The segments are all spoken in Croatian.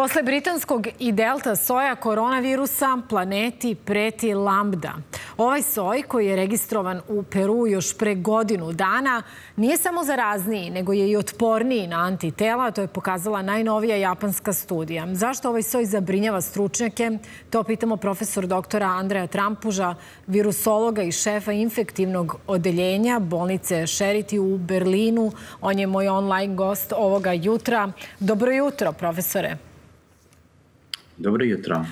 Posle britanskog i delta soja koronavirusa planeti preti lambda. Ovaj soj koji je registrovan u Peru još pre godinu dana nije samo zarazniji, nego je i otporniji na antitela. To je pokazala najnovija japanska studija. Zašto ovaj soj zabrinjava stručnjake? To pitamo profesor doktora Andreja Trampuža, virusologa i šefa infektivnog odeljenja bolnice Šeriti u Berlinu. On je moj online gost ovoga jutra. Dobro jutro, profesore. Dobro jutro.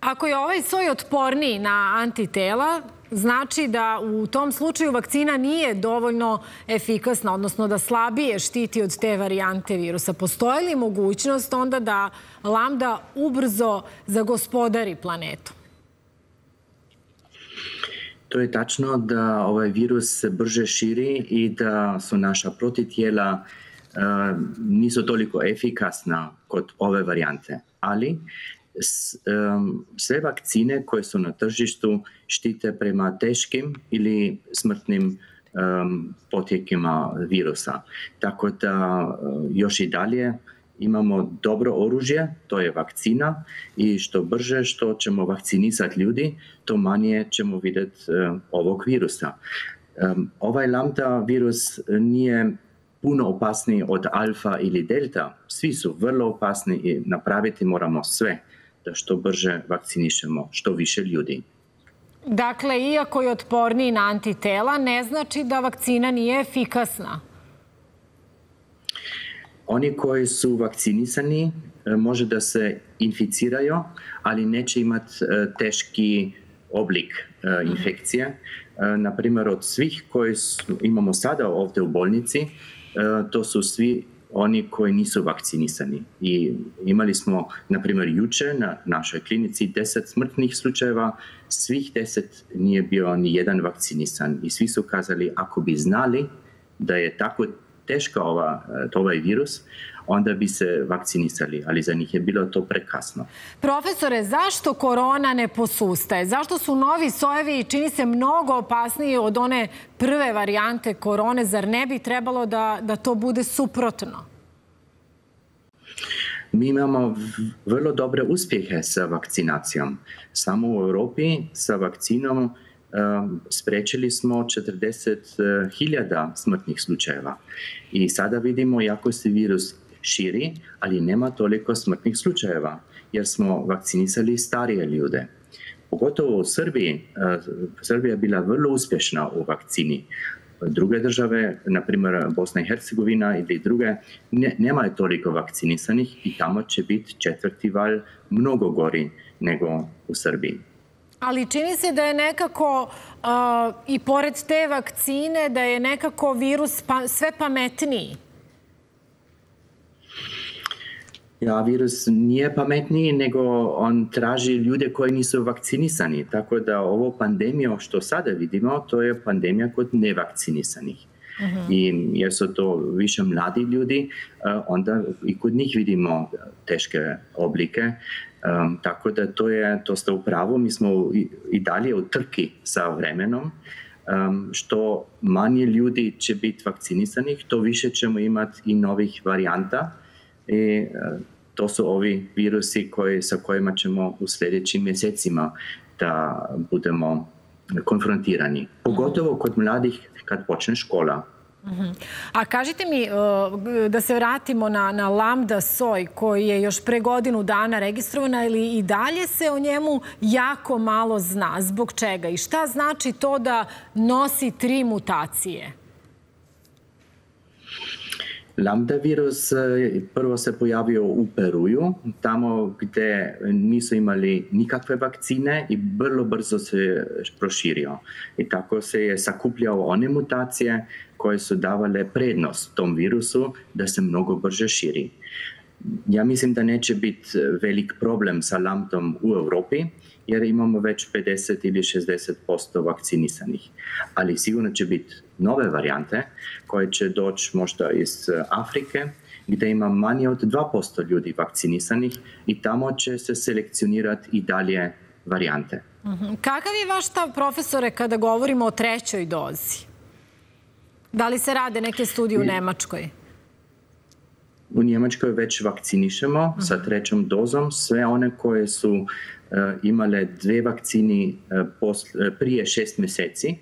Ako je ovaj soj otporniji na antitela, znači da u tom slučaju vakcina nije dovoljno efikasna, odnosno da slabije štiti od te varijante virusa. Postoje li mogućnost onda da lambda ubrzo zagospodari planetu? To je tačno da ovaj virus se brže širi i da su naša protitijela uh, nisu toliko efikasna kod ove varijante. Ali sve vakcine koje su na tržištu štite prema teškim ili smrtnim potjekima virusa. Tako da još i dalje imamo dobro oružje, to je vakcina i što brže što ćemo vakcinisati ljudi, to manje ćemo vidjeti ovog virusa. Ovaj lambda virus nije puno opasniji od alfa ili delta. Svi su vrlo opasni i napraviti moramo sve da što brže vakcinišemo što više ljudi. Dakle, iako je otporniji na antitela, ne znači da vakcina nije efikasna? Oni koji su vakcinisani e, može da se inficiraju, ali neće imati e, teški oblik e, infekcije. Naprimjer, od svih koji imamo sada ovdje u bolnici, to su svi oni koji nisu vakcinisani. I imali smo, na primjer, juče na našoj klinici deset smrtnih slučajeva, svih deset nije bio ni jedan vakcinisan i svi su kazali ako bi znali da je tako teška ova, ovaj virus, onda bi se vakcinisali, ali za njih je bilo to prekasno. Profesore, zašto korona ne posustaje? Zašto su novi sojevi čini se mnogo opasniji od one prve varijante korone? Zar ne bi trebalo da, da to bude suprotno? Mi imamo vrlo dobre uspjehe sa vakcinacijom. Samo u Europi sa vakcinom um, sprečili smo 40.000 smrtnih slučajeva. I sada vidimo jako se virus širi, ali nema toliko smrtnih slučajeva, jer smo vakcinisali starije ljude. Pogotovo u Srbiji, uh, Srbija je bila vrlo uspješna u vakcini druge države, na primjer Bosna i Hercegovina ili druge, ne, nemaju toliko vakcinisanih i tamo će biti četvrti val mnogo gori nego u Srbiji. Ali čini se da je nekako i pored te vakcine da je nekako virus pa, sve pametniji. Ja, virus nije pametniji, nego on traži ljude koji nisu vakcinisani. Tako da ovo pandemija što sada vidimo, to je pandemija kod nevakcinisanih. Uh I jer su to više mladi ljudi, onda i kod njih vidimo teške oblike. Um, tako da to je, to ste u pravu, mi smo i, i dalje u trki sa vremenom. Um, što manje ljudi će biti vakcinisanih, to više ćemo imati i novih varijanta i e, to su ovi virusi koji, sa kojima ćemo u sljedećim mjesecima da budemo konfrontirani. Pogotovo kod mladih kad počne škola. Mhm. A kažite mi, e, da se vratimo na, na lambda soj koji je još pre godinu dana registrovana ili i dalje se o njemu jako malo zna. Zbog čega? I šta znači to da nosi tri mutacije? Lambda virus e, prvo se pojavio u Peruju, tamo gdje nisu imali nikakve vakcine i vrlo brzo se proširio. I tako se je sakupljao one mutacije koje su davale prednost tom virusu da se mnogo brže širi. Ja mislim da neće biti velik problem sa lambdom u Europi, jer imamo već 50 ili 60% vakcinisanih. Ali sigurno će biti nove varijante koje će doći možda iz Afrike, gdje ima manje od 2% ljudi vakcinisanih i tamo će se selekcionirati i dalje varijante. Mhm. Kakav je vaš stav, profesore, kada govorimo o trećoj dozi? Da li se rade neke studije u Nemačkoj? u Njemačkoj već vakcinišemo sa mhm. trećom dozom sve one koje su imale dve vakcini prije šest mjeseci,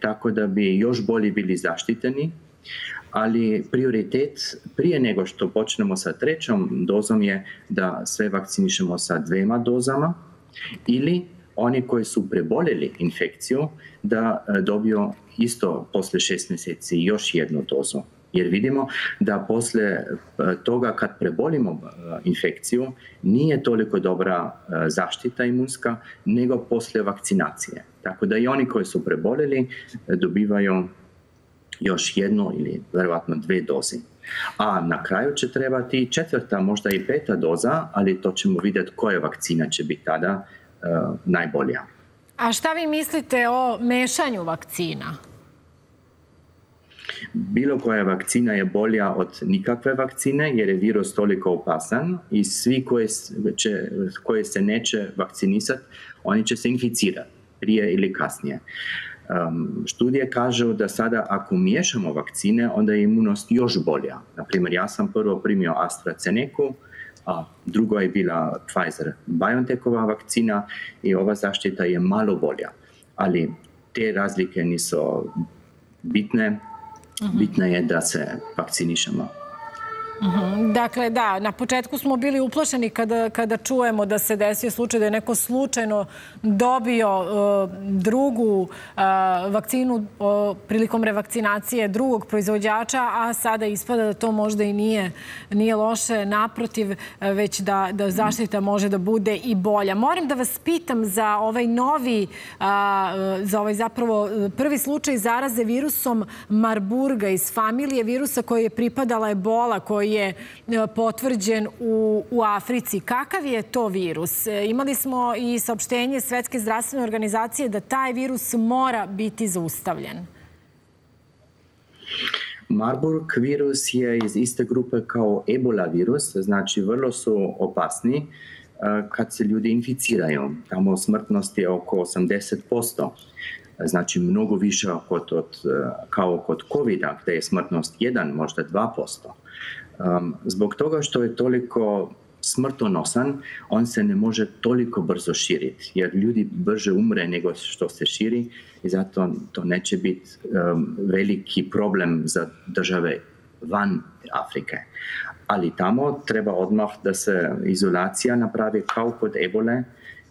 tako da bi još bolje bili zaštiteni ali prioritet prije nego što počnemo sa trećom dozom je da sve vakcinišemo sa dvema dozama ili oni koji su preboljeli infekciju da dobiju isto poslije šest mjeseci još jednu dozu. Jer vidimo da poslije e, toga kad prebolimo e, infekciju nije toliko dobra zaštita imunska nego poslije vakcinacije. Tako da i oni koji su preboljeli dobivaju još jednu ili vjerojatno dve doze. A na kraju će trebati četvrta, možda i peta doza, ali to ćemo vidjeti koja vakcina će biti tada e, najbolja. A šta vi mislite o mešanju vakcina? Bilo koja vakcina je bolja od nikakve vakcine jer je virus toliko opasan i svi koji, će, koji se neće vakcinisati, oni će se inficirati prije ili kasnije. Um, študije kažu da sada ako miješamo vakcine, onda je imunost još bolja. Naprimjer, ja sam prvo primio AstraZeneca, a drugo je bila Pfizer-BioNTechova vakcina i ova zaštita je malo bolja. Ali te razlike nisu bitne. Mhm. Bitno je da se vakcinišemo. Mhm. Dakle, da, na početku smo bili uplašeni kada, kada čujemo da se desio slučaj da je neko slučajno dobio uh, drugu uh, vakcinu prilikom revakcinacije drugog proizvođača, a sada ispada da to možda i nije, nije loše, naprotiv, već da, da zaštita može da bude i bolja. Moram da vas pitam za ovaj novi, za ovaj zapravo prvi slučaj zaraze virusom Marburga iz familije virusa koji je pripadala ebola, koji je e, potvrđen u, u Africi. Kakav je to virus? E, imali smo i saopštenje Svetske zdravstvene organizacije da taj virus mora biti zaustavljen. Marburg virus je iz iste grupe kao ebola virus, znači vrlo su opasni e, kad se ljudi inficiraju. Tamo smrtnost je oko 80%. Znači mnogo više od, kao kod covid gdje je smrtnost 1, možda 2%. Um, zbog toga što je toliko smrtonosan, on se ne može toliko brzo širiti, jer ljudi brže umre nego što se širi i zato to neće biti um, veliki problem za države van Afrike. Ali tamo treba odmah da se izolacija napravi kao kod ebole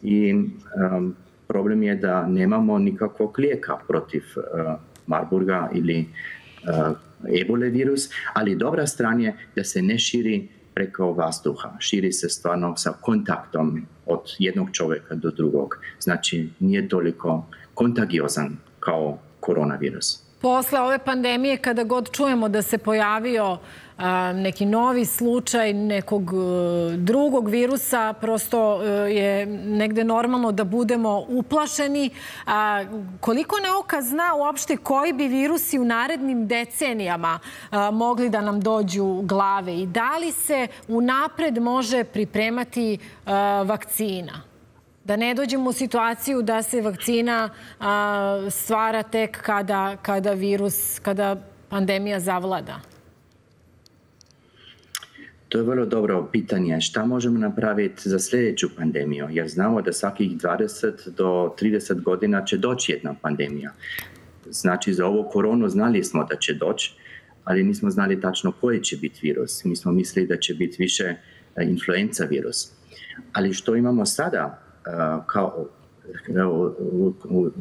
i um, problem je da nemamo nikakvog lijeka protiv uh, Marburga ili uh, ebole virus, ali dobra stran je da se ne širi preko vazduha. Širi se stvarno sa kontaktom od jednog čovjeka do drugog. Znači nije toliko kontagiozan kao koronavirus. Posle ove pandemije, kada god čujemo da se pojavio neki novi slučaj nekog e, drugog virusa, prosto e, je negde normalno da budemo uplašeni. Koliko nauka zna uopšte koji bi virusi u narednim decenijama mogli da nam dođu glave i da li se unapred može pripremati vakcina? Da ne dođemo u situaciju da se vakcina stvara tek kada, kada virus, kada pandemija zavlada? To je vrlo dobro pitanje. Šta možemo napraviti za sljedeću pandemiju? Jer znamo da svakih 20 do 30 godina će doći jedna pandemija. Znači za ovo koronu znali smo da će doći, ali nismo znali tačno koji će biti virus. Mi smo mislili da će biti više e, influenza virus. Ali što imamo sada kao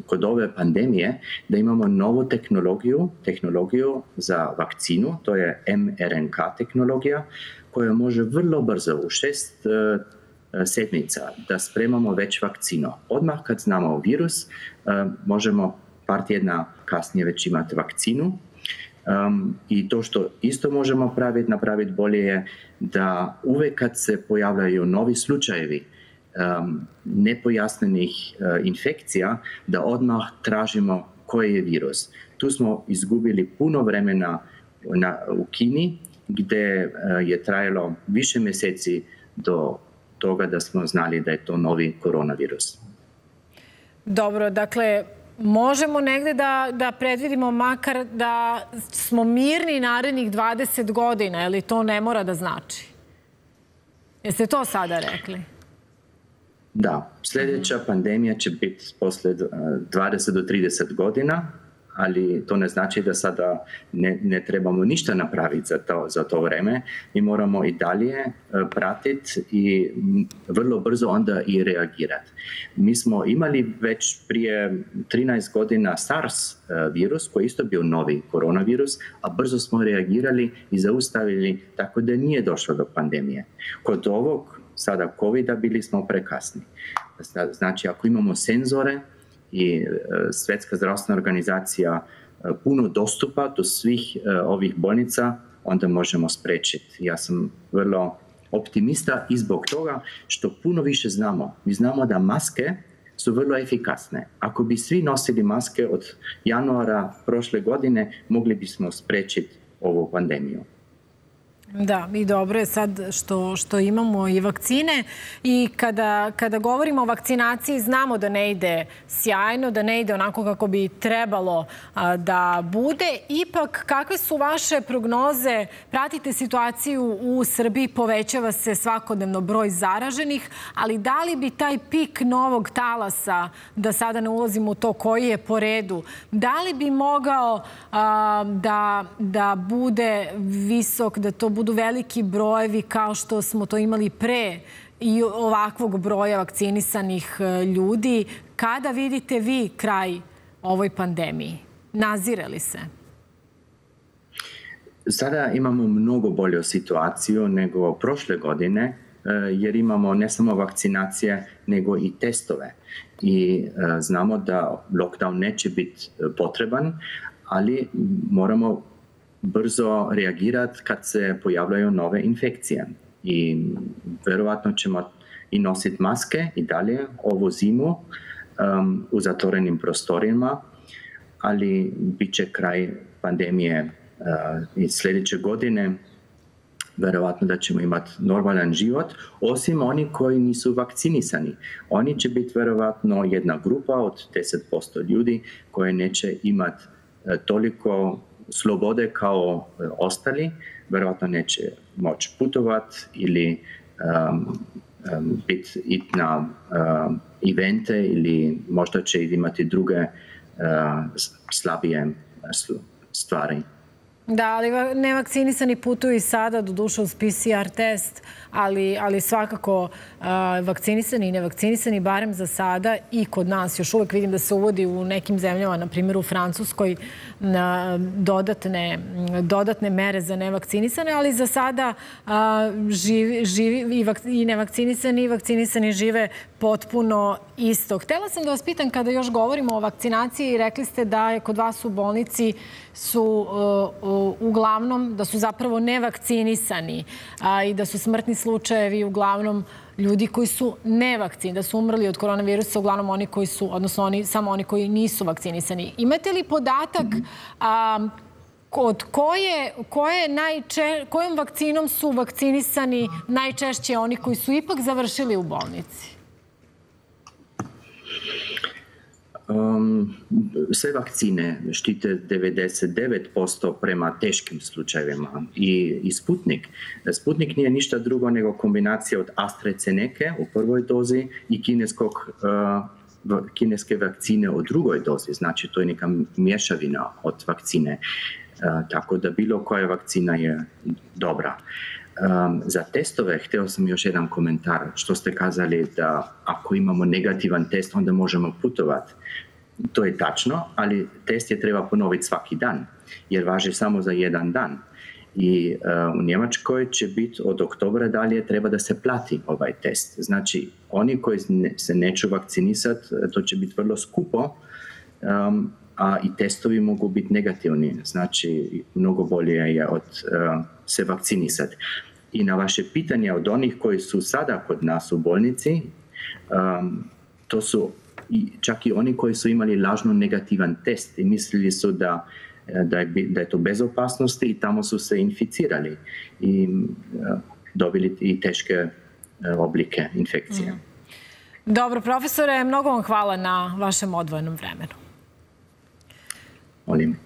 kod ove pandemije da imamo novu tehnologiju, tehnologiju za vakcinu, to je mRNK tehnologija koja može vrlo brzo u šest e, sedmica da spremamo već vakcino. Odmah kad znamo virus, e, možemo par tjedna kasnije već imati vakcinu. I to što isto možemo praviti, napraviti bolje je da uvijek kad se pojavljaju novi slučajevi nepojasnenih infekcija, da odmah tražimo koji je virus. Tu smo izgubili puno vremena u Kini gdje eh, je trajalo više mjeseci do toga da smo znali da je to novi koronavirus. Dobro, dakle, možemo negde da, da predvidimo makar da smo mirni narednih 20 godina, ili to ne mora da znači? Jeste to sada rekli? Da, sljedeća pandemija će biti posle 20 do 30 godina, ali to ne znači da sada ne, ne trebamo ništa napraviti za to, za to vreme. Mi moramo i dalje e, pratiti i vrlo brzo onda i reagirati. Mi smo imali već prije 13 godina SARS e, virus koji isto bio novi koronavirus, a brzo smo reagirali i zaustavili tako da nije došlo do pandemije. Kod ovog sada covid bili smo prekasni. Znači ako imamo senzore i e, Svjetska zdravstvena organizacija e, puno dostupa do svih e, ovih bolnica, onda možemo sprečiti. Ja sam vrlo optimista i zbog toga što puno više znamo. Mi znamo da maske su vrlo efikasne. Ako bi svi nosili maske od januara prošle godine, mogli bismo sprečiti ovu pandemiju. Da, i dobro je sad što, što imamo i vakcine i kada, kada govorimo o vakcinaciji znamo da ne ide sjajno, da ne ide onako kako bi trebalo a, da bude. Ipak, kakve su vaše prognoze? Pratite situaciju u Srbiji, povećava se svakodnevno broj zaraženih, ali da li bi taj pik novog talasa, da sada ne ulazimo u to koji je po redu, da li bi mogao a, da, da bude visok, da to bude budu veliki brojevi kao što smo to imali pre i ovakvog broja vakcinisanih e, ljudi. Kada vidite vi kraj ovoj pandemiji? Nazire li se? Sada imamo mnogo bolju situaciju nego prošle godine, e, jer imamo ne samo vakcinacije, nego i testove. I e, znamo da lockdown neće biti potreban, ali moramo brzo reagirati kad se pojavljaju nove infekcije. I verovatno ćemo i nositi maske i dalje ovu zimu um, u zatvorenim prostorima, ali bit će kraj pandemije uh, i sljedeće godine verovatno da ćemo imati normalan život, osim oni koji nisu vakcinisani. Oni će biti verovatno jedna grupa od 10% ljudi koje neće imati uh, toliko slobode kao e, ostali, verovatno neće moći putovati ili um, um, biti na um, evente ili možda će imati druge uh, slabije stvari. Da, ali nevakcinisani putuju i sada, do duše uz PCR test, ali, ali svakako vakcinisani i nevakcinisani, barem za sada i kod nas. Još uvek vidim da se uvodi u nekim zemljama, na primjer u Francuskoj, dodatne, dodatne mere za nevakcinisane, ali za sada živi, i, i nevakcinisani i vakcinisani žive potpuno isto. Htela sam da vas pitam kada još govorimo o vakcinaciji, rekli ste da je kod vas u bolnici su uh, uglavnom, da su zapravo nevakcinisani a, i da su smrtni slučajevi uglavnom ljudi koji su nevakcini, da su umrli od koronavirusa, uglavnom oni koji su, odnosno oni, samo oni koji nisu vakcinisani. Imate li podatak a, od koje, koje najče, kojom vakcinom su vakcinisani najčešće oni koji su ipak završili u bolnici? Um, sve vakcine štite 99% prema teškim slučajevima i, i Sputnik. Sputnik nije ništa drugo nego kombinacija od AstraZeneca u prvoj dozi i kineskog uh, kineske vakcine u drugoj dozi, znači to je neka mješavina od vakcine, uh, tako da bilo koja vakcina je dobra. Um, za testove htio sam još jedan komentar što ste kazali da ako imamo negativan test onda možemo putovati. To je tačno, ali test je treba ponoviti svaki dan jer važi samo za jedan dan. I uh, u Njemačkoj će biti od oktobra dalje treba da se plati ovaj test. Znači, oni koji se neću vakcinisati, to će biti vrlo skupo, um, a i testovi mogu biti negativni. Znači, mnogo bolje je od uh, se vakcinisati. I na vaše pitanje od onih koji su sada kod nas u bolnici, um, to su i čak i oni koji su imali lažno negativan test i mislili su da, da, je, da je to bez opasnosti i tamo su se inficirali i uh, dobili i teške uh, oblike infekcije. Mm. Dobro, profesore, mnogo vam hvala na vašem odvojenom vremenu. Olim.